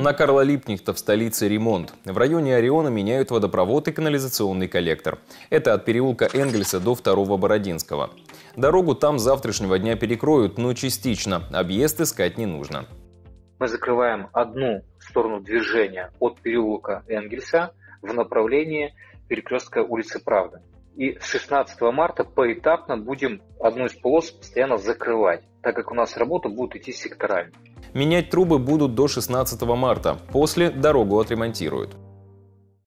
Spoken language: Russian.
На Карла Липнихта в столице ремонт. В районе Ориона меняют водопровод и канализационный коллектор. Это от переулка Энгельса до 2 Бородинского. Дорогу там с завтрашнего дня перекроют, но частично. Объезд искать не нужно. Мы закрываем одну сторону движения от переулка Энгельса в направлении перекрестка улицы Правды. И с 16 марта поэтапно будем одну из полос постоянно закрывать, так как у нас работа будет идти секторально. Менять трубы будут до 16 марта. После дорогу отремонтируют.